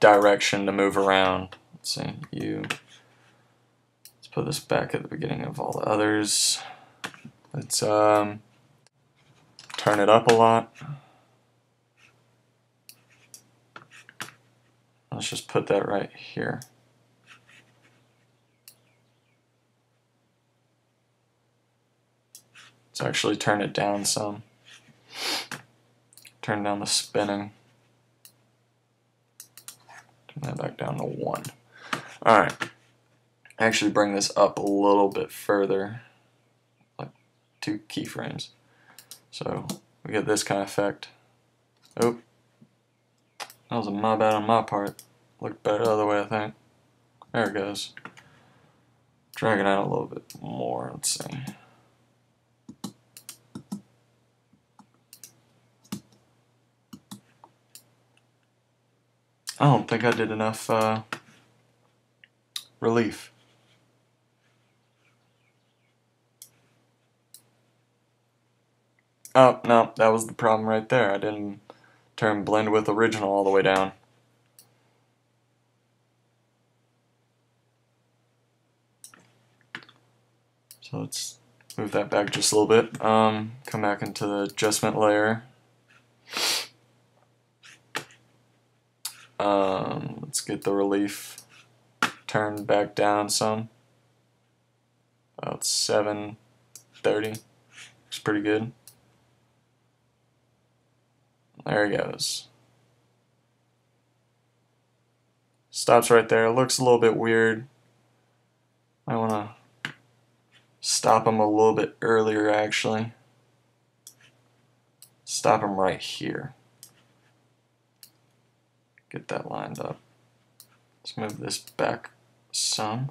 direction to move around. Let's see, U. Let's put this back at the beginning of all the others. Let's um, turn it up a lot. Let's just put that right here. Let's actually turn it down some. Turn down the spinning. Turn that back down to one. Alright. Actually bring this up a little bit further. Like two keyframes. So we get this kind of effect. Oh. That was a my bad on my part. Looked better the other way, I think. There it goes. Drag it out a little bit more. Let's see. I don't think I did enough uh, relief. Oh, no, that was the problem right there. I didn't turn blend with original all the way down. So let's move that back just a little bit. Um, come back into the adjustment layer. Um, let's get the relief turned back down some. About 730. Looks pretty good. There he goes. Stops right there. Looks a little bit weird. I want to stop him a little bit earlier actually. Stop him right here get that lined up. Let's move this back some.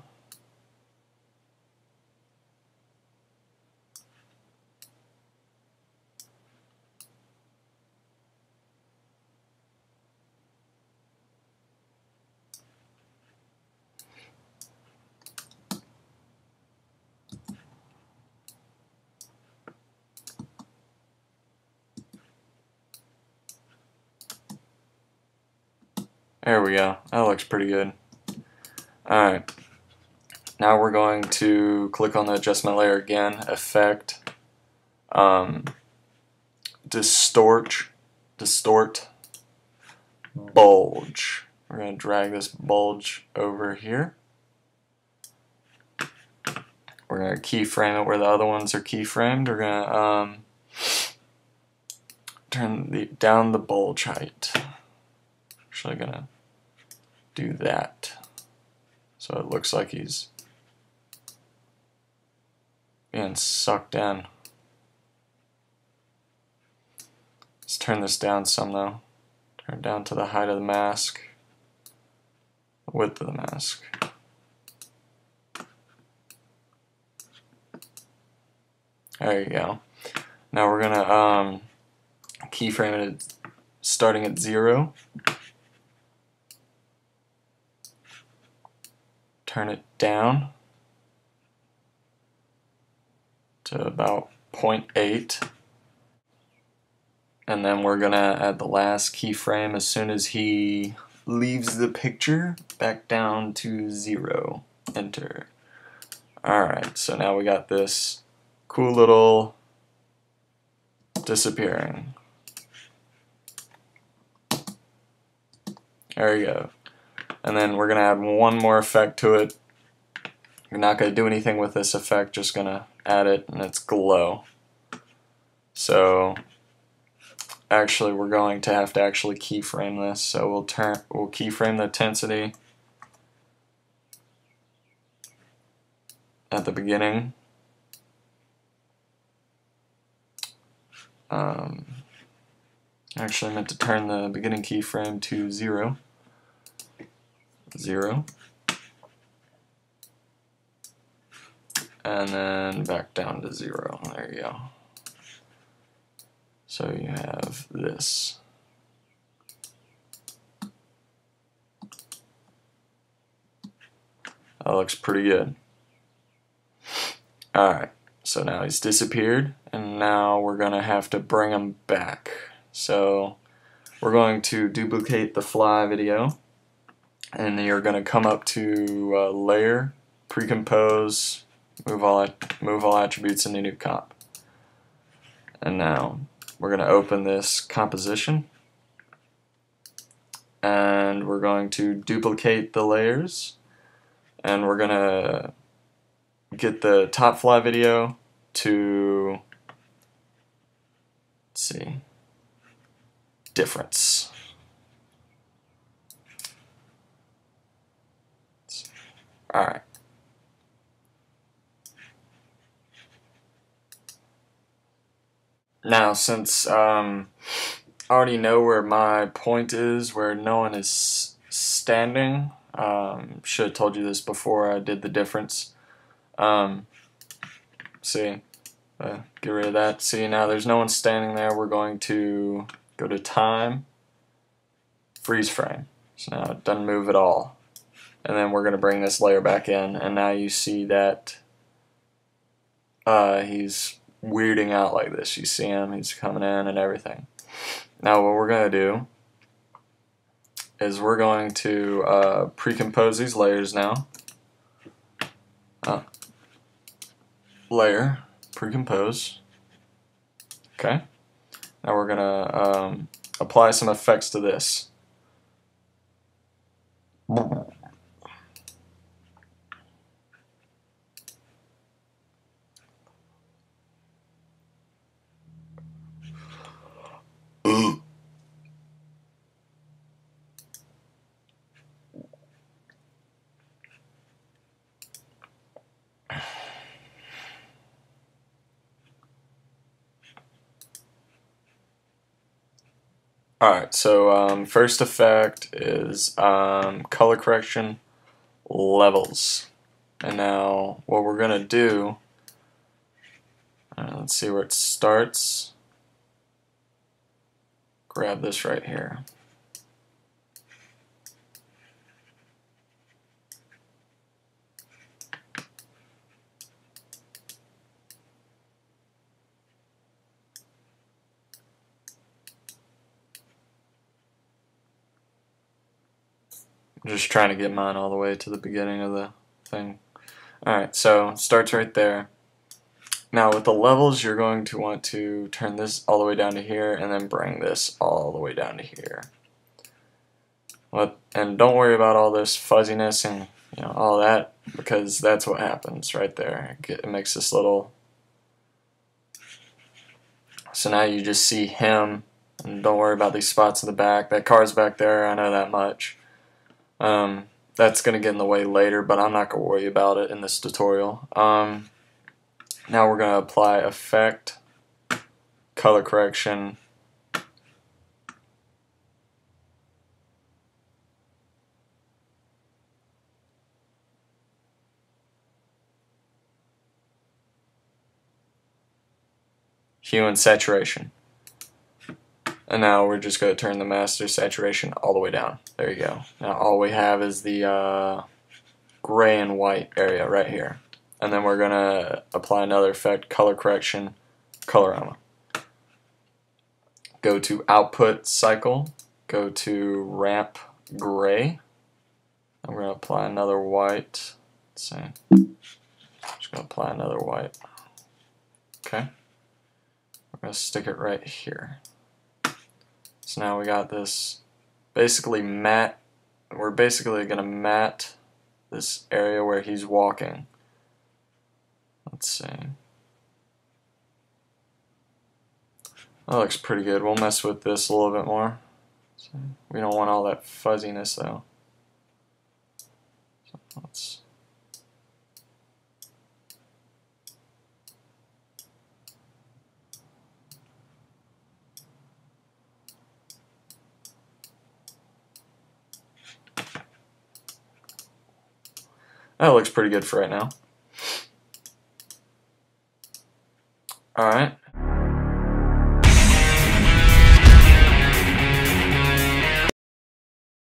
There we go. That looks pretty good. Alright. Now we're going to click on the adjustment layer again, effect, um, distort, distort, bulge. We're going to drag this bulge over here. We're going to keyframe it where the other ones are keyframed. We're going to um, turn the down the bulge height. Actually, going to do that. So it looks like he's being sucked in. Let's turn this down some though. Turn down to the height of the mask, the width of the mask. There you go. Now we're gonna um, keyframe it starting at zero. Turn it down to about 0.8 and then we're gonna add the last keyframe as soon as he leaves the picture back down to zero. Enter. Alright so now we got this cool little disappearing. There you go and then we're going to add one more effect to it. You're not going to do anything with this effect, just going to add it, and it's glow. So actually we're going to have to actually keyframe this. So we'll turn we'll keyframe the intensity at the beginning. Um, actually I meant to turn the beginning keyframe to zero. 0. And then back down to 0. There you go. So you have this. That looks pretty good. Alright, so now he's disappeared, and now we're going to have to bring him back. So we're going to duplicate the fly video and you're going to come up to uh, layer, pre-compose, move all move all attributes into new comp. And now we're going to open this composition. And we're going to duplicate the layers. And we're going to get the top fly video to see difference alright now since um, I already know where my point is where no one is standing um, should have told you this before I did the difference um, see, uh, get rid of that. See, now there's no one standing there. We're going to go to time, freeze frame. So now it doesn't move at all. And then we're going to bring this layer back in, and now you see that uh, he's weirding out like this. You see him, he's coming in and everything. Now what we're going to do is we're going to uh, pre-compose these layers now. Uh, layer, pre-compose. Okay. Now we're gonna um, apply some effects to this. Alright, so um, first effect is um, color correction levels. And now what we're going to do, uh, let's see where it starts. Grab this right here. Just trying to get mine all the way to the beginning of the thing. Alright, so starts right there. Now with the levels, you're going to want to turn this all the way down to here and then bring this all the way down to here. And don't worry about all this fuzziness and you know all that because that's what happens right there. It, makes this little. So now you just see him, and don't worry about these spots in the back. That car's back there. I know that much. Um, that's going to get in the way later, but I'm not going to worry about it in this tutorial. Um, now we're going to apply effect, color correction, hue and saturation. And now we're just going to turn the master saturation all the way down. There you go. Now all we have is the uh, gray and white area right here. And then we're going to apply another effect, color correction, colorama. Go to output cycle, go to ramp gray. I'm going to apply another white. Let's see. Just going to apply another white. Okay. We're going to stick it right here. So now we got this basically matte, we're basically going to matte this area where he's walking. Let's see. That looks pretty good. We'll mess with this a little bit more. So we don't want all that fuzziness though. So let's That looks pretty good for right now. Alright,